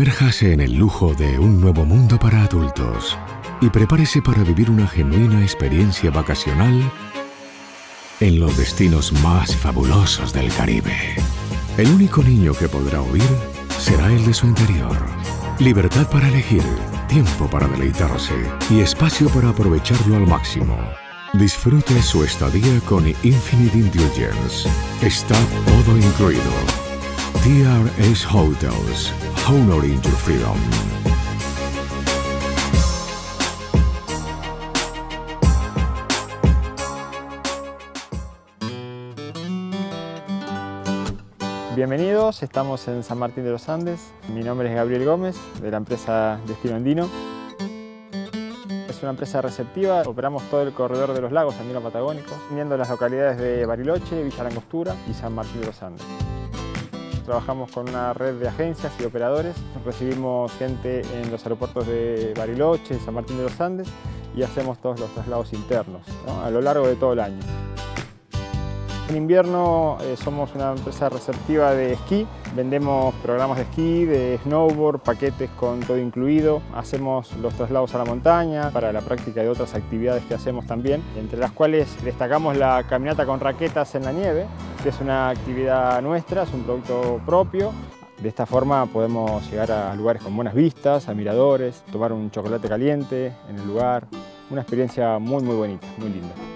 Sumérjase en el lujo de un nuevo mundo para adultos y prepárese para vivir una genuina experiencia vacacional en los destinos más fabulosos del Caribe. El único niño que podrá oír será el de su interior. Libertad para elegir, tiempo para deleitarse y espacio para aprovecharlo al máximo. Disfrute su estadía con Infinite Indulgence. Está todo incluido. TRS Hotels, honoring your freedom. Bienvenidos, estamos en San Martín de los Andes. Mi nombre es Gabriel Gómez, de la empresa Destino Andino. Es una empresa receptiva, operamos todo el corredor de los lagos andino-patagónicos, uniendo las localidades de Bariloche, Villa Langostura y San Martín de los Andes. Trabajamos con una red de agencias y operadores, recibimos gente en los aeropuertos de Bariloche, San Martín de los Andes y hacemos todos los traslados internos a lo largo de todo el año. En invierno eh, somos una empresa receptiva de esquí, vendemos programas de esquí, de snowboard, paquetes con todo incluido, hacemos los traslados a la montaña para la práctica de otras actividades que hacemos también, entre las cuales destacamos la caminata con raquetas en la nieve, que es una actividad nuestra, es un producto propio, de esta forma podemos llegar a lugares con buenas vistas, a miradores, tomar un chocolate caliente en el lugar, una experiencia muy muy bonita, muy linda.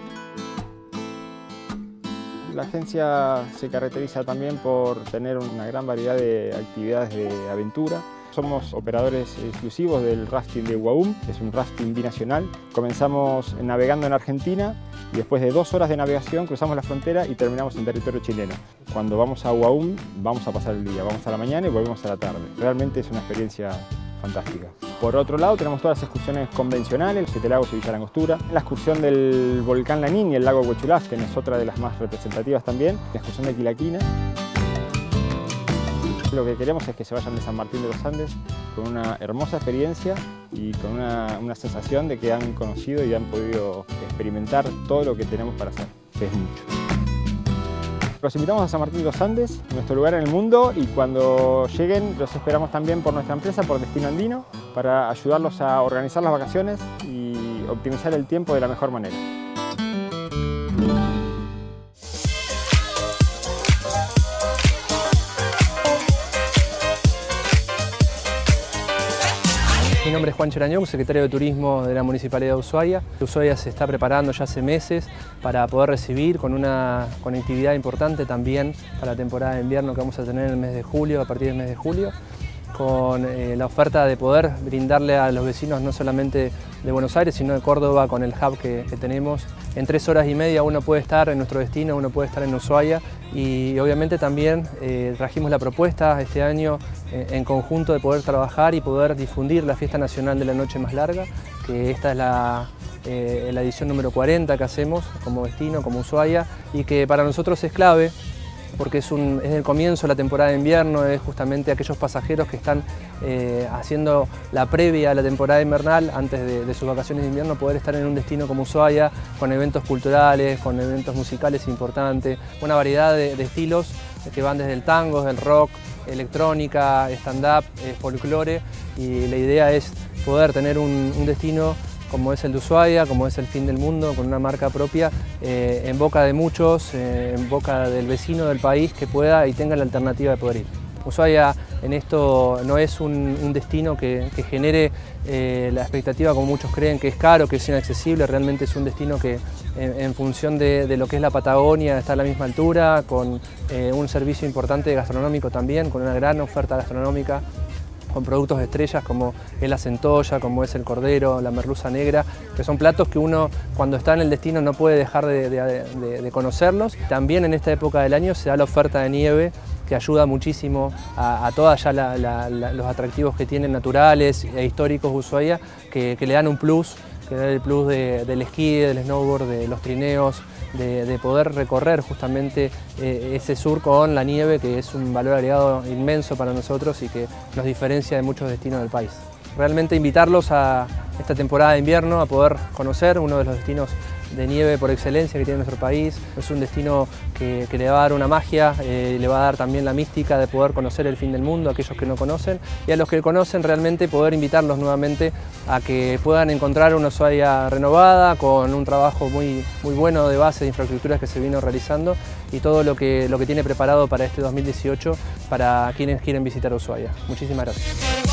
La agencia se caracteriza también por tener una gran variedad de actividades de aventura. Somos operadores exclusivos del rafting de Guaum, es un rafting binacional. Comenzamos navegando en Argentina y después de dos horas de navegación cruzamos la frontera y terminamos en territorio chileno. Cuando vamos a Guaum vamos a pasar el día, vamos a la mañana y volvemos a la tarde. Realmente es una experiencia fantástica. Por otro lado tenemos todas las excursiones convencionales, Siete Lagos y Villa Langostura, la excursión del volcán Lanín y el lago Huechulás, que es otra de las más representativas también, la excursión de Quilaquina. Lo que queremos es que se vayan de San Martín de los Andes con una hermosa experiencia y con una, una sensación de que han conocido y han podido experimentar todo lo que tenemos para hacer, que es mucho. Los invitamos a San Martín de los Andes, nuestro lugar en el mundo, y cuando lleguen los esperamos también por nuestra empresa, por Destino Andino, para ayudarlos a organizar las vacaciones y optimizar el tiempo de la mejor manera. Nombre es Juan Cherañón, secretario de Turismo de la Municipalidad de Ushuaia. Ushuaia se está preparando ya hace meses para poder recibir con una conectividad importante también para la temporada de invierno que vamos a tener en el mes de julio, a partir del mes de julio con eh, la oferta de poder brindarle a los vecinos no solamente de Buenos Aires, sino de Córdoba con el hub que, tenemos. En tres horas y media uno puede estar en nuestro destino, uno puede estar en Ushuaia y obviamente también eh, trajimos la propuesta este año en conjunto de poder trabajar y poder difundir la Fiesta Nacional de la Noche Más Larga, que esta es la, la edición número 40 que hacemos como destino, como Ushuaia y que para nosotros es clave porque es, el comienzo de la temporada de invierno, es justamente aquellos pasajeros que están eh, haciendo la previa a la temporada invernal, antes de, sus vacaciones de invierno, poder estar en un destino como Ushuaia, con eventos culturales, con eventos musicales importantes, una variedad de, estilos que van desde el tango, del rock, electrónica, stand-up, folclore, y la idea es poder tener un destino como es el de Ushuaia, como es el fin del mundo, con una marca propia, eh, en boca de muchos, eh, en boca del vecino del país que pueda y tenga la alternativa de poder ir. Ushuaia en esto no es un, destino que, genere eh, la expectativa como muchos creen que es caro, que es inaccesible, realmente es un destino que en, función de, lo que es la Patagonia está a la misma altura, con un servicio importante gastronómico también, con una gran oferta gastronómica con productos estrellas como es la centolla, como es el cordero, la merluza negra, que son platos que uno cuando está en el destino no puede dejar de, conocerlos. También en esta época del año se da la oferta de nieve que ayuda muchísimo a, todos ya los atractivos que tienen naturales e históricos Ushuaia, que, le dan un plus, que da el plus del esquí, del snowboard, de los trineos, de, poder recorrer justamente eh, ese sur con la nieve, que es un valor agregado inmenso para nosotros y que nos diferencia de muchos destinos del país. Realmente invitarlos a esta temporada de invierno a poder conocer uno de los destinos de nieve por excelencia que tiene nuestro país. Es un destino que, le va a dar una magia, eh, le va a dar también la mística de poder conocer el fin del mundo a aquellos que no conocen y a los que conocen realmente poder invitarlos nuevamente a que puedan encontrar una Ushuaia renovada con un trabajo muy, muy bueno de base de infraestructuras que se vino realizando y todo lo que, lo que tiene preparado para este 2018 para quienes quieren visitar Ushuaia. Muchísimas gracias.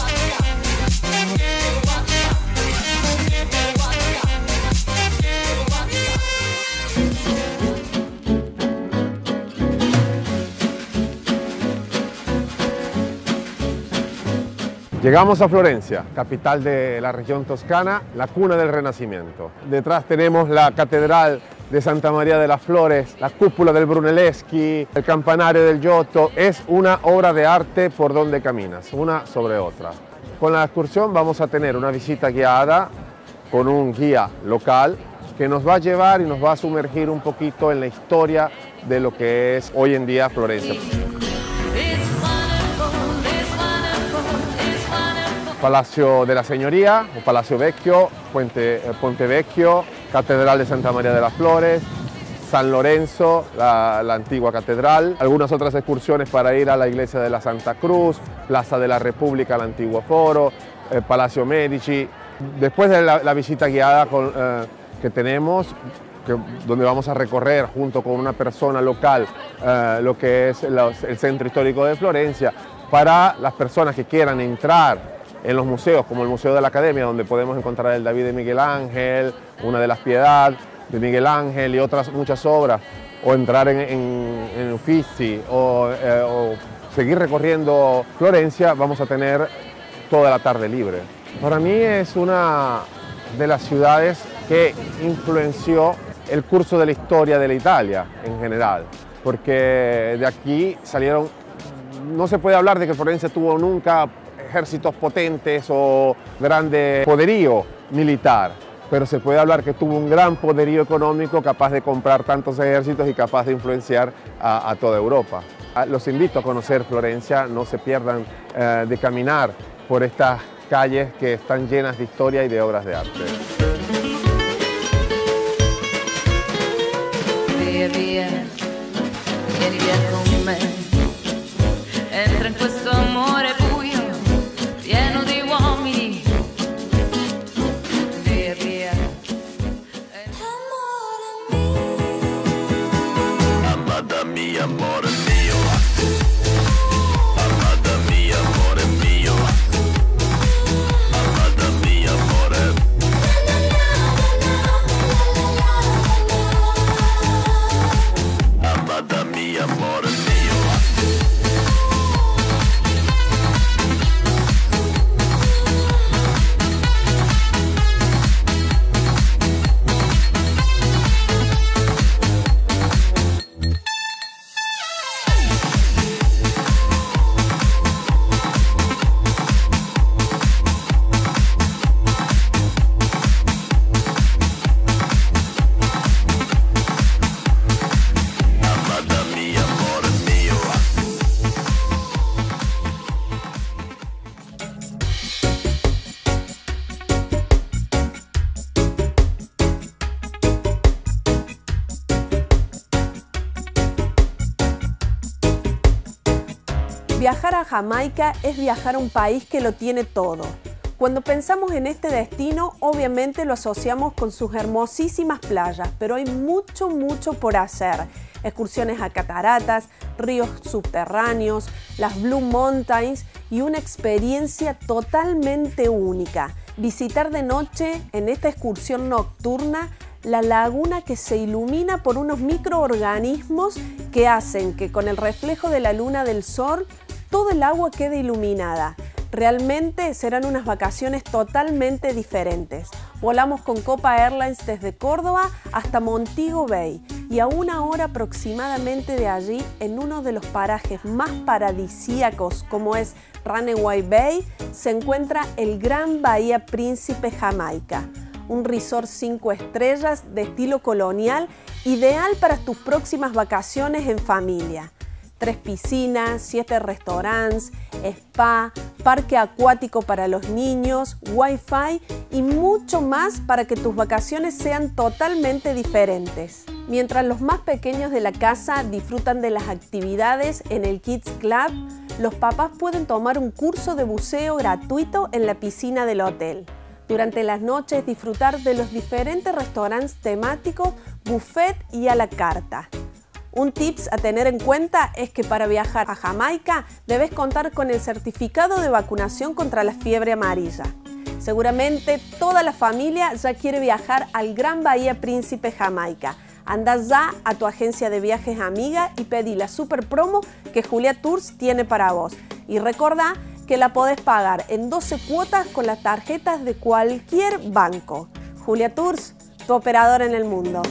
Llegamos a Florencia, capital de la región toscana, la cuna del Renacimiento. Detrás tenemos la Catedral de Santa María de las Flores, la cúpula del Brunelleschi, el campanario del Giotto. Es una obra de arte por donde caminas, una sobre otra. Con la excursión vamos a tener una visita guiada con un guía local que nos va a llevar y nos va a sumergir un poquito en la historia de lo que es hoy en día Florencia. Palacio de la Señoría Palacio Vecchio, Puente, eh, Ponte Vecchio, Catedral de Santa María de las Flores, San Lorenzo, la, antigua catedral, algunas otras excursiones para ir a la iglesia de la Santa Cruz, Plaza de la República, el antiguo foro, eh, Palacio Medici. Después de la, visita guiada eh, que tenemos, donde vamos a recorrer junto con una persona local lo que es el centro histórico de Florencia, para las personas que quieran entrar en los museos, como el Museo de la Academia, donde podemos encontrar el David de Miguel Ángel, una de las Piedad de Miguel Ángel y otras muchas obras, o entrar en, en, Uffizi, eh, o, seguir recorriendo Florencia, vamos a tener toda la tarde libre. Para mí es una de las ciudades que influenció el curso de la historia de la Italia en general, porque de aquí salieron, no se puede hablar de que Florencia tuvo nunca ejércitos potentes o grande poderío militar, pero se puede hablar que tuvo un gran poderío económico capaz de comprar tantos ejércitos y capaz de influenciar a, toda Europa. Ah, los invito a conocer Florencia, no se pierdan eh, de caminar por estas calles que están llenas de historia y de obras de arte. Jamaica es viajar a un país que lo tiene todo. Cuando pensamos en este destino, obviamente lo asociamos con sus hermosísimas playas, pero hay mucho, mucho por hacer. Excursiones a cataratas, ríos subterráneos, las Blue Mountains y una experiencia totalmente única. Visitar de noche en esta excursión nocturna la laguna que se ilumina por unos microorganismos que hacen que con el reflejo de la luna del sol todo el agua quede iluminada. Realmente serán unas vacaciones totalmente diferentes. Volamos con Copa Airlines desde Córdoba hasta Montego Bay y a una hora aproximadamente de allí, en uno de los parajes más paradisíacos como es Runaway Bay, se encuentra el Gran Bahía Príncipe Jamaica, un resort 5 estrellas de estilo colonial ideal para tus próximas vacaciones en familia tres piscinas, siete restaurantes, spa, parque acuático para los niños, wifi y mucho más para que tus vacaciones sean totalmente diferentes. Mientras los más pequeños de la casa disfrutan de las actividades en el Kids Club, los papás pueden tomar un curso de buceo gratuito en la piscina del hotel. Durante las noches disfrutar de los diferentes restaurantes temáticos, buffet y a la carta. Un tips a tener en cuenta es que para viajar a Jamaica debes contar con el certificado de vacunación contra la fiebre amarilla. Seguramente toda la familia ya quiere viajar al Gran Bahía Príncipe Jamaica. Anda ya a tu agencia de viajes amiga y pedí la super promo que Julia Tours tiene para vos. Y recordá que la podés pagar en 12 cuotas con las tarjetas de cualquier banco. Julia Tours, tu operador en el mundo.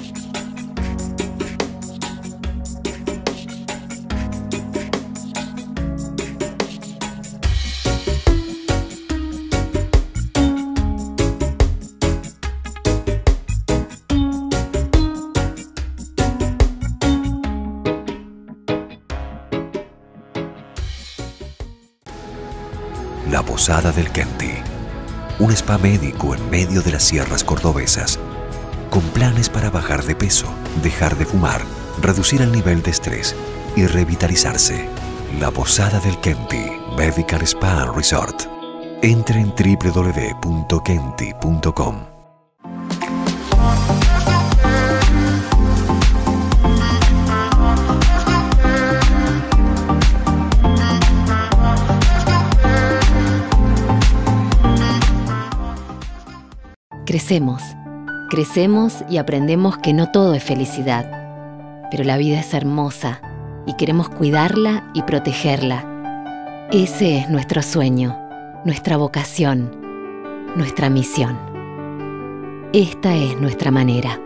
Posada del Kenti. Un spa médico en medio de las sierras cordobesas. Con planes para bajar de peso, dejar de fumar, reducir el nivel de estrés y revitalizarse. La Posada del Kenti Medical Spa Resort. Entre en www.kenti.com. Crecemos, crecemos y aprendemos que no todo es felicidad, pero la vida es hermosa y queremos cuidarla y protegerla. Ese es nuestro sueño, nuestra vocación, nuestra misión. Esta es nuestra manera.